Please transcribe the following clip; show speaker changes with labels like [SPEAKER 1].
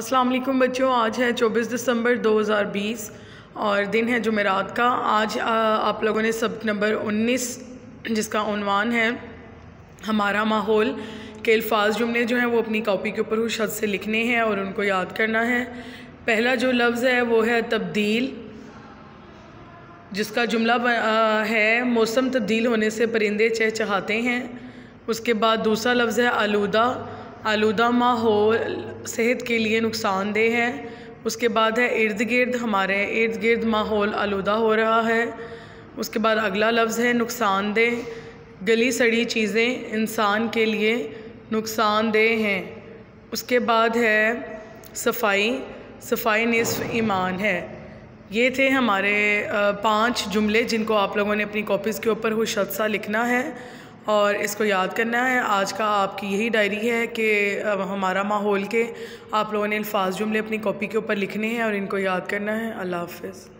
[SPEAKER 1] अस्सलाम वालेकुम बच्चों, आज है 24 दिसंबर 2020 और दिन है जुमेरात का। आज आप लोगों ने सब नंबर 19 जिसका उनवान है, हमारा माहौल के अल्फाज जुमले जो हैं, वो अपनी कॉपी के ऊपर उस शद से लिखने हैं और उनको याद करना है। पहला जो लफ्ज़ है, वो है तब्दील, जिसका जुमला है, मौसम तब्दील होने से परिंदे चहचहाते हैं। उसके बाद दूसरा लफ्ज़ है आलूदा आलूदा माहौल सेहत के लिए नुकसानदेह है। उसके बाद है इर्द गिर्द हमारे इर्द गिर्द माहौल आलूदा हो रहा है। उसके बाद अगला लफ्ज़ है नुकसानदेह। गली सड़ी चीज़ें इंसान के लिए नुकसानदेह हैं। उसके बाद है सफ़ाई। सफ़ाई निसफ ईमान है। ये थे हमारे पाँच जुमले जिनको आप लोगों ने अपनी कॉपीज़ के ऊपर हुश सा लिखना है। और इसको याद करना है। आज का आपकी यही डायरी है कि हमारा माहौल के आप लोगों ने अल्फाज जुमले अपनी कॉपी के ऊपर लिखने हैं और इनको याद करना है। अल्लाह हाफ़